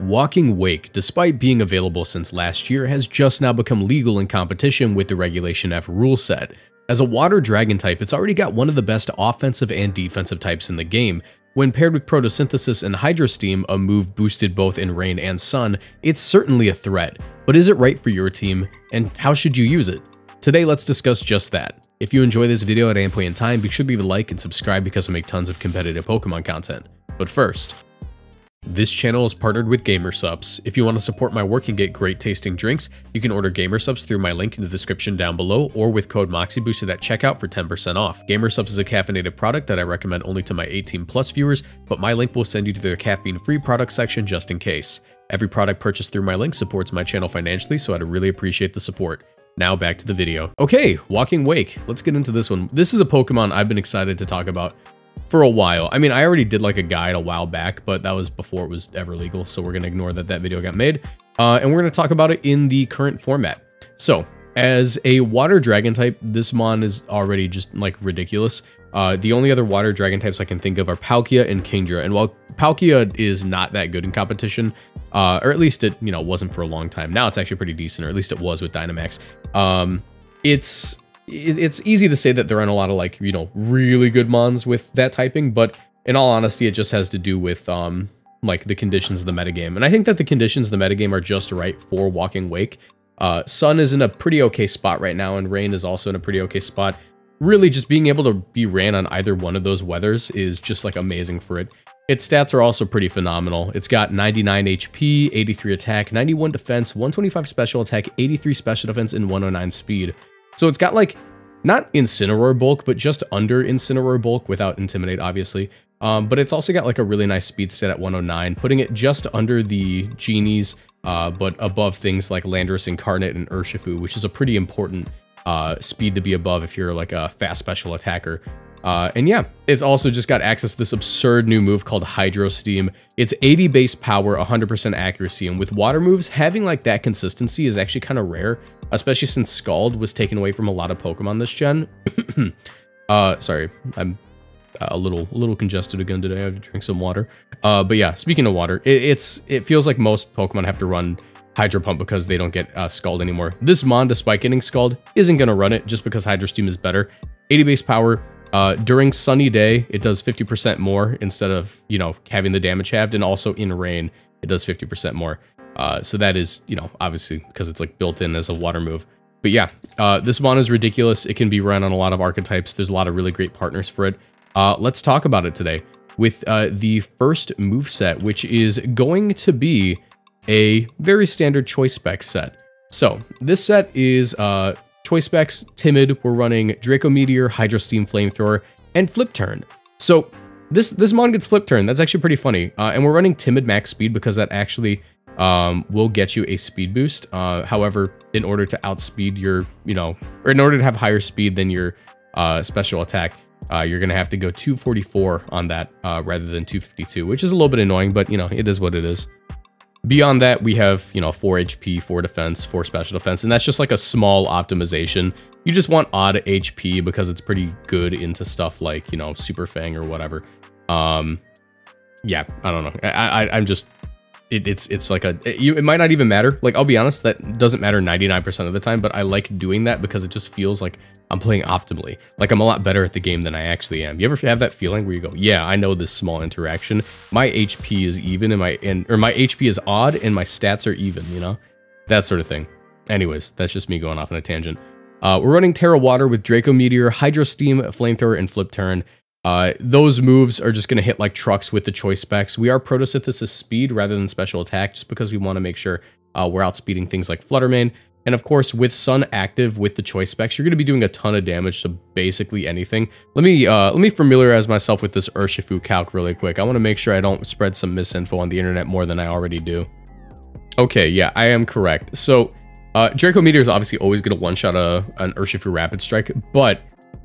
Walking Wake, despite being available since last year, has just now become legal in competition with the Regulation F rule set. As a water dragon type, it's already got one of the best offensive and defensive types in the game. When paired with Protosynthesis and Hydro Steam, a move boosted both in Rain and Sun, it's certainly a threat. But is it right for your team, and how should you use it? Today, let's discuss just that. If you enjoy this video at any point in time, be sure to leave a like and subscribe because I make tons of competitive Pokemon content. But first, this channel is partnered with GamerSupps. If you want to support my work and get great tasting drinks, you can order GamerSupps through my link in the description down below or with code MoxieBoosted at checkout for 10% off. GamerSupps is a caffeinated product that I recommend only to my 18 plus viewers, but my link will send you to their caffeine-free product section just in case. Every product purchased through my link supports my channel financially, so I'd really appreciate the support. Now back to the video. Okay, Walking Wake. Let's get into this one. This is a Pokemon I've been excited to talk about for a while. I mean, I already did like a guide a while back, but that was before it was ever legal. So we're going to ignore that that video got made. Uh, and we're going to talk about it in the current format. So as a water dragon type, this mon is already just like ridiculous. Uh, the only other water dragon types I can think of are Palkia and Kingdra. And while Palkia is not that good in competition, uh, or at least it, you know, wasn't for a long time. Now it's actually pretty decent, or at least it was with Dynamax. Um, it's it's easy to say that there aren't a lot of like, you know, really good mons with that typing, but in all honesty, it just has to do with um like the conditions of the metagame. And I think that the conditions of the metagame are just right for Walking Wake. Uh, Sun is in a pretty okay spot right now, and Rain is also in a pretty okay spot. Really, just being able to be ran on either one of those weathers is just like amazing for it. Its stats are also pretty phenomenal. It's got 99 HP, 83 attack, 91 defense, 125 special attack, 83 special defense, and 109 speed. So it's got like, not Incineroar bulk, but just under Incineroar bulk without Intimidate, obviously. Um, but it's also got like a really nice speed stat at 109, putting it just under the Genies, uh, but above things like Landorus Incarnate and Urshifu, which is a pretty important uh, speed to be above if you're like a fast special attacker. Uh, and yeah, it's also just got access to this absurd new move called Hydro Steam. It's 80 base power, 100% accuracy, and with water moves, having like that consistency is actually kind of rare, especially since Scald was taken away from a lot of Pokemon this gen. uh, sorry, I'm a little a little congested again today. I have to drink some water. Uh, but yeah, speaking of water, it, it's it feels like most Pokemon have to run Hydro Pump because they don't get uh, Scald anymore. This Mon, despite getting Scald, isn't going to run it just because Hydro Steam is better. 80 base power, uh, during sunny day, it does 50% more instead of, you know, having the damage halved. And also in rain, it does 50% more. Uh, so that is, you know, obviously because it's like built in as a water move. But yeah, uh, this mon is ridiculous. It can be run on a lot of archetypes. There's a lot of really great partners for it. Uh, let's talk about it today with uh, the first move set, which is going to be a very standard choice spec set. So this set is uh, Choice specs, Timid, we're running Draco Meteor, Hydro Steam Flamethrower, and Flip Turn. So this this mon gets Flip Turn. That's actually pretty funny. Uh, and we're running Timid Max Speed because that actually um, will get you a speed boost. Uh, however, in order to outspeed your, you know, or in order to have higher speed than your uh, special attack, uh, you're going to have to go 244 on that uh, rather than 252, which is a little bit annoying, but, you know, it is what it is. Beyond that, we have, you know, 4 HP, 4 defense, 4 special defense, and that's just like a small optimization. You just want odd HP because it's pretty good into stuff like, you know, Super Fang or whatever. Um, yeah, I don't know. I, I, I'm just it, it's it's like a it, it, might not even matter. Like i'll be honest that doesn't matter 99% of the time but i like doing that because it just feels like i'm playing optimally. Like i'm a lot better at the game than i actually am. You ever have that feeling where you go yeah i know this small interaction. My hp is even and my and or my hp is odd and my stats are even you know? That sort of thing. Anyways that's just me going off on a tangent. Uh, we're running Tera Water with Draco Meteor, Hydro Steam, Flamethrower, and Flip Turn. Uh, those moves are just going to hit like trucks with the choice specs. We are Protosynthesis speed rather than special attack just because we want to make sure uh, we're outspeeding things like Flutter Mane. And of course, with Sun active with the choice specs, you're going to be doing a ton of damage to basically anything. Let me uh, let me familiarize myself with this Urshifu calc really quick. I want to make sure I don't spread some misinfo on the internet more than I already do. Okay, yeah, I am correct. So, uh, Draco Meteor is obviously always going to one-shot an Urshifu Rapid Strike, but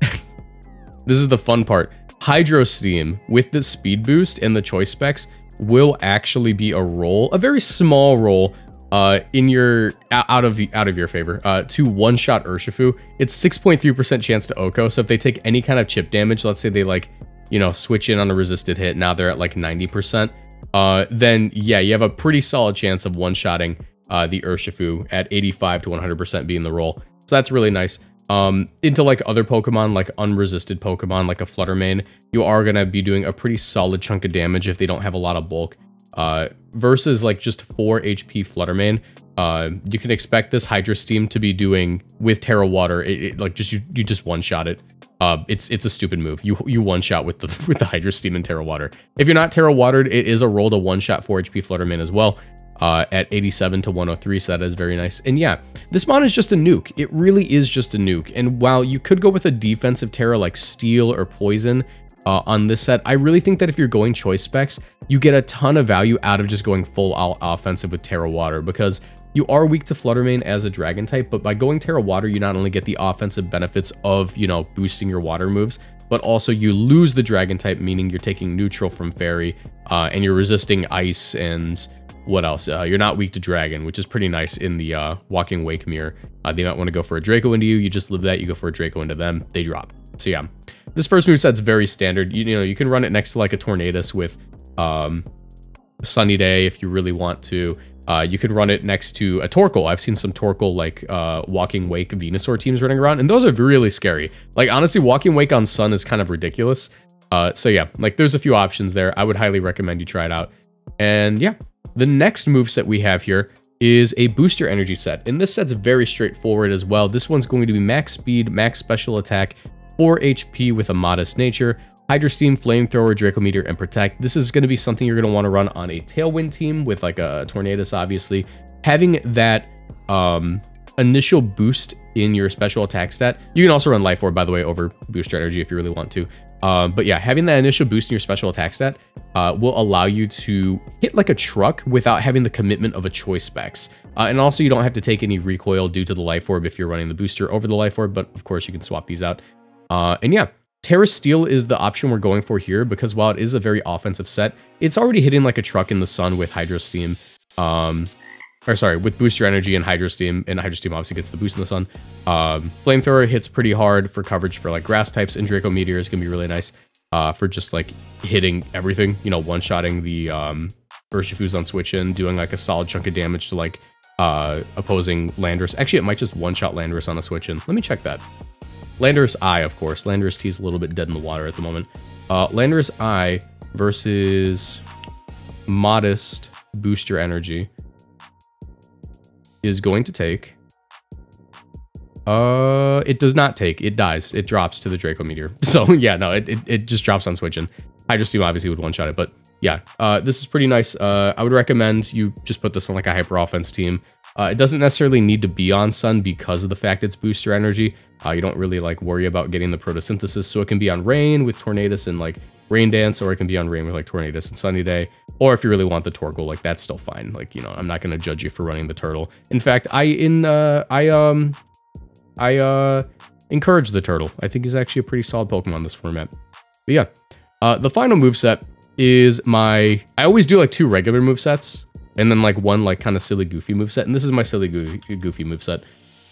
this is the fun part. Hydro Steam with the speed boost and the choice specs will actually be a roll, a very small roll uh, in your out of out of your favor uh, to one shot Urshifu. It's 6.3% chance to OHKO. So if they take any kind of chip damage, let's say they like you know switch in on a resisted hit, now they're at like 90%. uh, then yeah, you have a pretty solid chance of one-shotting uh, the Urshifu at 85 to 100% being the roll. So that's really nice. Um, into like other Pokemon, like unresisted Pokemon, like a Flutter Mane, you are going to be doing a pretty solid chunk of damage if they don't have a lot of bulk. Uh, versus like just 4 HP Flutter Mane, uh, you can expect this Hydro Steam to be doing with Tera Water, it, it, like just you, you just one-shot it. Uh, it's it's a stupid move. You you one shot with the with the Hydro Steam and Tera Water. If you're not Tera Watered, it is a roll to one shot 4 HP Flutter Mane as well uh, at 87 to 103, so that is very nice. And yeah, this mon is just a nuke. It really is just a nuke. And while you could go with a defensive Tera like Steel or Poison uh, on this set, I really think that if you're going choice specs, you get a ton of value out of just going full offensive with Tera Water because you are weak to Flutter Mane as a dragon type, but by going Tera Water, you not only get the offensive benefits of, you know, boosting your water moves, but also you lose the dragon type, meaning you're taking neutral from fairy, uh, and you're resisting ice and what else? Uh, you're not weak to dragon, which is pretty nice in the uh, Walking Wake mirror. Uh, they might want to go for a Draco into you. You just live that. You go for a Draco into them. They drop. So yeah, this first move set's very standard. You, you know, you can run it next to like a Tornadus with um, Sunny Day if you really want to. Uh, you could run it next to a Torkoal. I've seen some Torkoal like uh, Walking Wake Venusaur teams running around, and those are really scary. Like honestly, Walking Wake on Sun is kind of ridiculous. Uh, so yeah, like there's a few options there. I would highly recommend you try it out. And yeah, the next move set we have here is a booster energy set. And this set's very straightforward as well. This one's going to be max speed, max special attack, 4 HP with a modest nature, Hydro Steam, Flamethrower, Draco Meteor, and Protect. This is going to be something you're going to want to run on a Tailwind team with like a Tornadus, obviously. Having that um, initial boost in your special attack stat. You can also run Life Orb, by the way, over Booster Energy if you really want to. Um, but yeah, having that initial boost in your special attack stat uh, will allow you to hit like a truck without having the commitment of a choice specs. Uh, and also you don't have to take any recoil due to the Life Orb if you're running the booster over the Life Orb, but of course you can swap these out. Uh, and yeah, Tera Steel is the option we're going for here because while it is a very offensive set, it's already hitting like a truck in the sun with Hydro Steam. Um, or sorry, with Booster Energy and Hydro Steam, and Hydro Steam obviously gets the boost in the sun. Um, Flamethrower hits pretty hard for coverage for like grass types, and Draco Meteor is to be really nice uh, for just like hitting everything, you know, one-shotting the um, Urshifus on switch in, doing like a solid chunk of damage to like uh, opposing Landorus. Actually, it might just one-shot Landorus on a switch in. Let me check that. Landorus I, of course. Landorus T is a little bit dead in the water at the moment. Uh, Landorus I versus Modest Booster Energy is going to take... Uh, it does not take. It dies. It drops to the Draco Meteor. So, yeah, no, it, it, it just drops on switching. Hydro Steam obviously would one-shot it, but yeah, uh, this is pretty nice. Uh, I would recommend you just put this on like a hyper offense team. Uh, it doesn't necessarily need to be on Sun because of the fact it's booster energy. Uh, you don't really like worry about getting the protosynthesis, so it can be on Rain with Tornadus and like Rain Dance, or it can be on Rain with like Tornadus and Sunny Day. Or if you really want the Torkoal, like that's still fine. Like you know, I'm not gonna judge you for running the turtle. In fact, I in uh, I um I uh encourage the turtle. I think he's actually a pretty solid Pokemon this format. But yeah, uh, the final move set is my. I always do like two regular move sets and then like one like kind of silly goofy move set. And this is my silly goofy, goofy move set.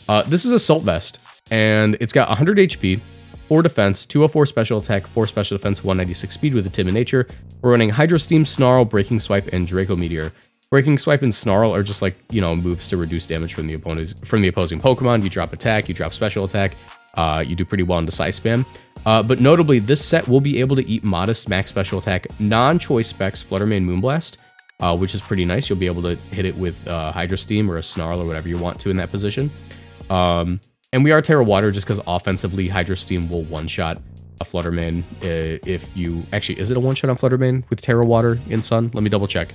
Uh, this is Assault Vest, and it's got 100 HP, 4 defense, 204 special attack, 4 special defense, 196 speed with a timid nature. We're running Hydro Steam, Snarl, Breaking Swipe, and Draco Meteor. Breaking Swipe and Snarl are just like, you know, moves to reduce damage from the opponent from the opposing Pokemon. You drop attack, you drop special attack. Uh, you do pretty well in Decisive Spam. Uh, but notably, this set will be able to eat modest max special attack, non-choice specs Flutter Mane Moonblast, uh, which is pretty nice. You'll be able to hit it with uh, Hydro Steam or a Snarl or whatever you want to in that position. Um, and we are Tera Water just because offensively Hydro Steam will one-shot a Flutter Mane uh, if you... Actually, is it a one-shot on Flutter Mane with Tera Water in Sun? Let me double check.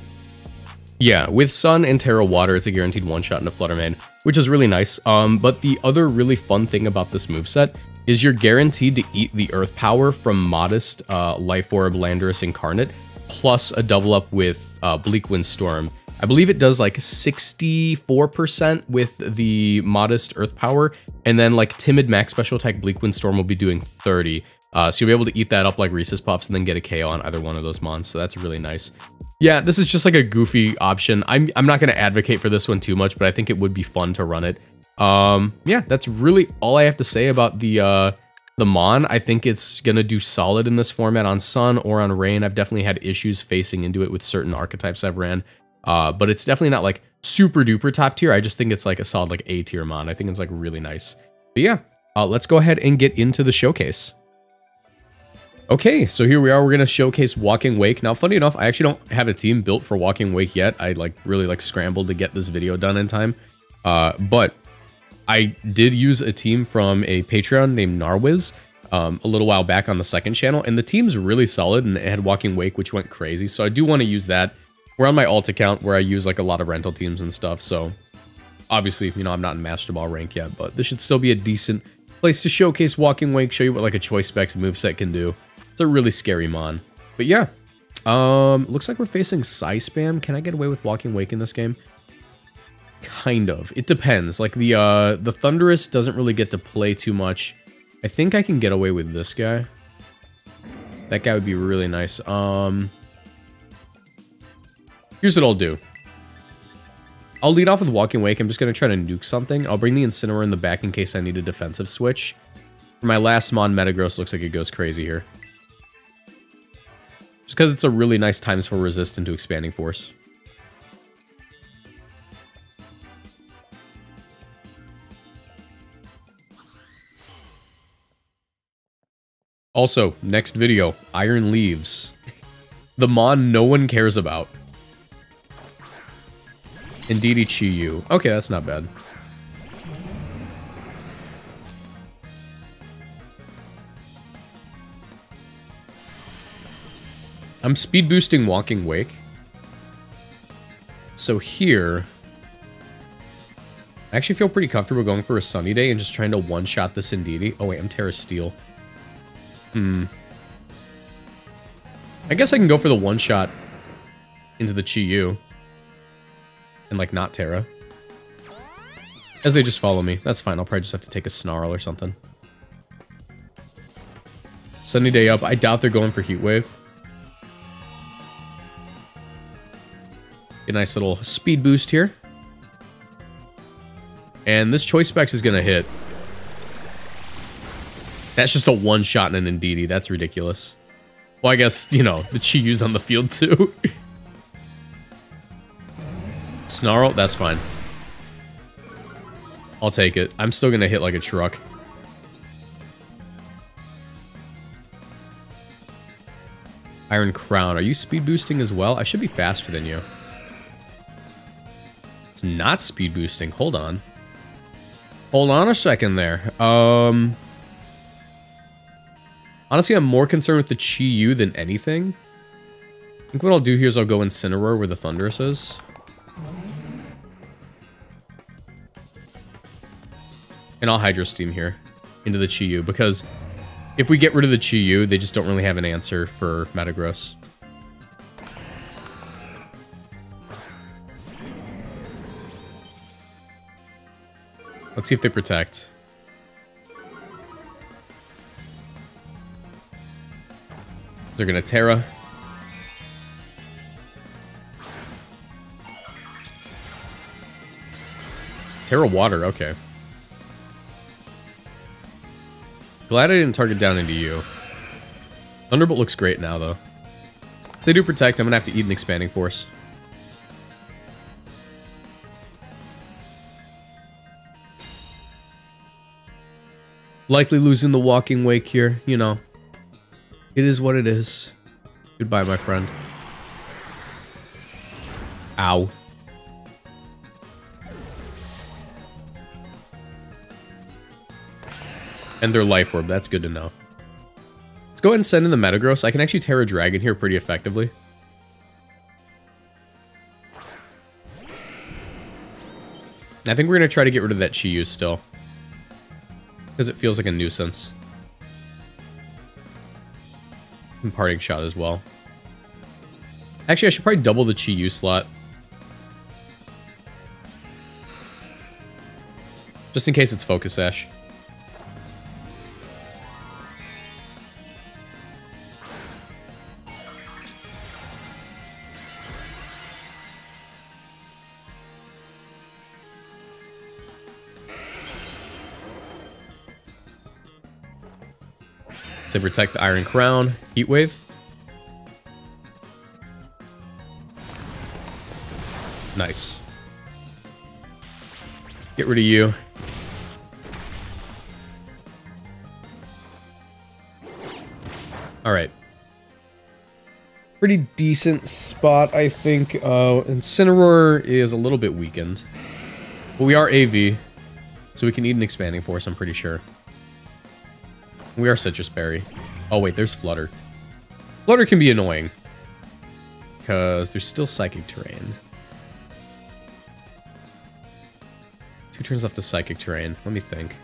Yeah, with Sun and Tera Water, it's a guaranteed one-shot into Flutter Mane, which is really nice. Um, but the other really fun thing about this move set is you're guaranteed to eat the Earth Power from Modest uh, Life Orb Landorus Incarnate, plus a double up with uh, Bleakwind Storm. I believe it does like 64% with the modest Earth Power, and then like Timid Max Special Attack Bleakwind Storm will be doing 30. Uh, so you'll be able to eat that up like Reese's Puffs and then get a KO on either one of those mons. So that's really nice. Yeah, this is just like a goofy option. I'm, I'm not going to advocate for this one too much, but I think it would be fun to run it. Um, yeah, that's really all I have to say about the uh, The Mon, I think it's going to do solid in this format on Sun or on Rain. I've definitely had issues facing into it with certain archetypes I've ran. Uh, but it's definitely not like super duper top tier. I just think it's like a solid like A tier Mon. I think it's like really nice. But yeah, uh, let's go ahead and get into the showcase. Okay, so here we are. We're going to showcase Walking Wake. Now, funny enough, I actually don't have a team built for Walking Wake yet. I like really like scrambled to get this video done in time. Uh, but I did use a team from a Patreon named Narwiz um, a little while back on the second channel, and the team's really solid, and it had Walking Wake, which went crazy. So I do want to use that. We're on my alt account where I use like a lot of rental teams and stuff. So obviously, you know, I'm not in Master Ball rank yet, but this should still be a decent place to showcase Walking Wake, show you what like a Choice Specs moveset can do. It's a really scary mon. But yeah, um, looks like we're facing Psy Spam. Can I get away with Walking Wake in this game? Kind of. It depends. Like the uh, the Thundurus doesn't really get to play too much. I think I can get away with this guy. That guy would be really nice. Um, here's what I'll do. I'll lead off with Walking Wake. I'm just going to try to nuke something. I'll bring the Incineroar in the back in case I need a defensive switch. For my last Mon, Metagross looks like it goes crazy here. Just because it's a really nice times for resist into Expanding Force. Also, next video, Iron Leaves. the Mon no one cares about. Indeedee Chi-Yu. Okay, that's not bad. I'm speed boosting Walking Wake. So here... I actually feel pretty comfortable going for a sunny day and just trying to one-shot this Indeedee. Oh wait, I'm Tera Steel. Hmm. I guess I can go for the one-shot into the Chi-Yu. And, like, not Tera. As they just follow me. That's fine. I'll probably just have to take a Snarl or something. Sunny day up. I doubt they're going for Heat Wave. a nice little speed boost here. And this Choice Specs is going to hit. That's just a one-shot in an Indeedee. That's ridiculous. Well, I guess, you know, the Chi-Yu's on the field too. Snarl, that's fine. I'll take it. I'm still to hit like a truck. Iron Crown, are you speed boosting as well? I should be faster than you. It's not speed boosting. Hold on. Hold on a second there. Um, honestly, I'm more concerned with the Chi-Yu than anything. I think what I'll do here is I'll go Incineroar where the Thundurus is. And I'll Hydro Steam here into the Chi-Yu because if we get rid of the Chi-Yu, they just don't really have an answer for Metagross. Let's see if they protect. They're gonna Tera. Tera Water, okay. Glad I didn't target down into you. Thunderbolt looks great now, though. If they do protect, I'm gonna have to eat an Expanding Force. Likely losing the walking wake here, you know. It is what it is. Goodbye, my friend. Ow. And their life orb, that's good to know. Let's go ahead and send in the Metagross. I can actually Tera Dragon here pretty effectively. I think we're going to try to get rid of that Chi-Yu still. Because it feels like a nuisance. And parting shot as well. Actually, I should probably double the Chi-Yu slot. Just in case it's Focus Sash. To protect the Iron Crown. Heat Wave. Nice. Get rid of you. Alright. Pretty decent spot, I think. Uh, Incineroar is a little bit weakened. But we are AV, so we can eat an Expanding Force, I'm pretty sure. We are Citrus Berry. Oh wait, there's Flutter. Flutter can be annoying. Because there's still Psychic Terrain. Two turns left to Psychic Terrain. Let me think.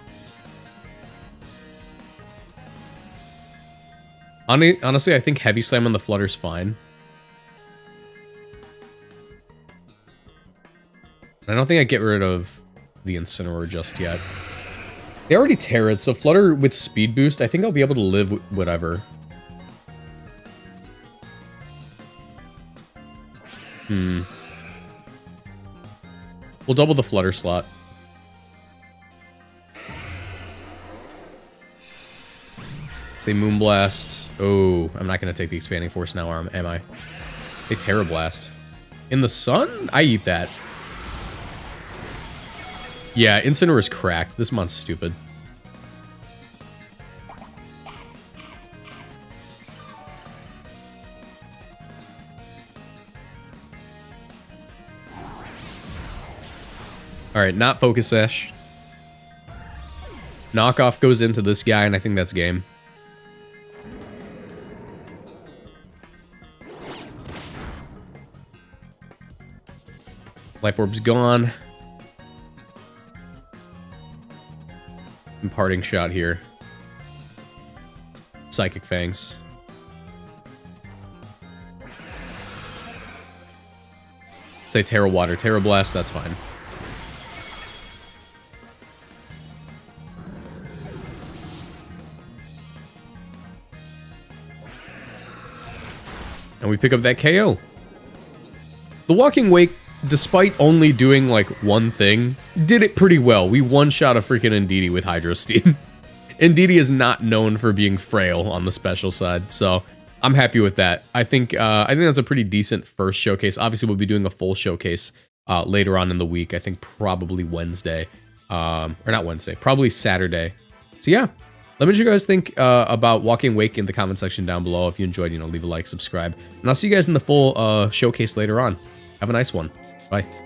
Honestly, I think Heavy Slam on the Flutter's fine. I don't think I get rid of the Incineroar just yet. They already tear it, so Flutter with Speed Boost, I think I'll be able to live with whatever. Hmm. We'll double the Flutter slot. Say Moonblast. Oh, I'm not going to take the Expanding Force now, arm, am I? A Tera Blast. In the sun? I eat that. Yeah, Incineroar is cracked. This month's stupid. Alright, not Focus Sash. Knockoff goes into this guy, and I think that's game. Life Orb's gone. Imparting shot here. Psychic Fangs. Say Tera Water, Tera Blast, that's fine. And we pick up that KO. The Walking Wake despite only doing like one thing, did it pretty well. We one-shot a freaking Indeedee with Hydro Steam. Indeedee is not known for being frail on the special side, so I'm happy with that. I think uh, I think that's a pretty decent first showcase. Obviously, we'll be doing a full showcase uh, later on in the week. I think probably Wednesday, um, or not Wednesday, probably Saturday. So yeah, let me know what you guys think uh, about Walking Wake in the comment section down below. If you enjoyed, you know, leave a like, subscribe, and I'll see you guys in the full uh, showcase later on. Have a nice one. Bye.